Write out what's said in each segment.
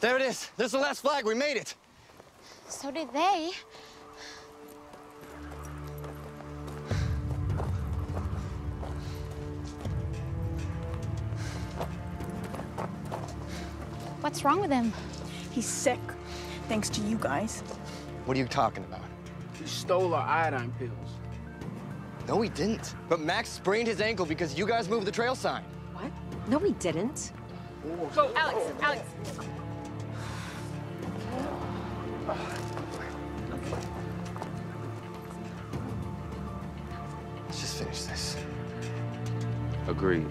There it is. There's the last flag. We made it. So did they. What's wrong with him? He's sick, thanks to you guys. What are you talking about? You stole our iodine pills. No, he didn't. But Max sprained his ankle because you guys moved the trail sign. What? No, we didn't. Go, Alex, Alex. Finish this. Agreed.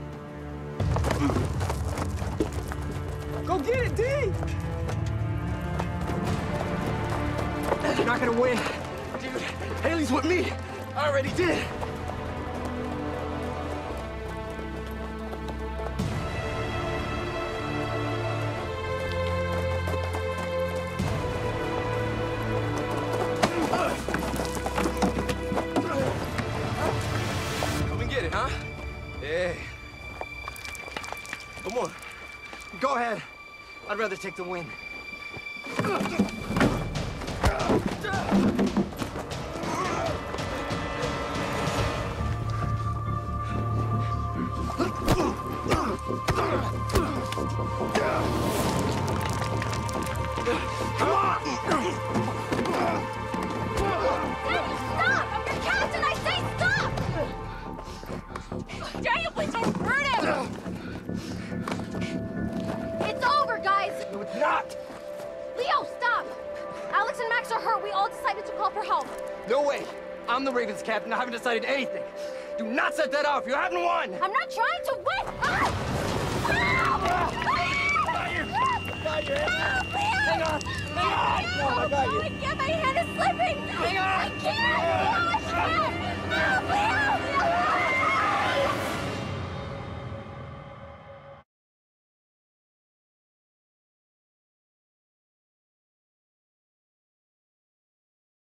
Go get it, D! You're not gonna win. Dude, Hayley's with me. I already did. Yeah. Come on. Go ahead. I'd rather take the win. Stop! Not. Leo, stop! Alex and Max are hurt. We all decided to call for help. No way. I'm the Ravens captain. I haven't decided anything. Do not set that off. You haven't won. I'm not trying to win! Ah! Help! Help! Help! Hang on! Hang on! No, I got you. I can't. My hand is slipping. Hang on! I can't! Leo, I can't! Leo!